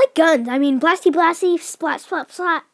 like guns. I mean, blasty blasty, splat splat splat.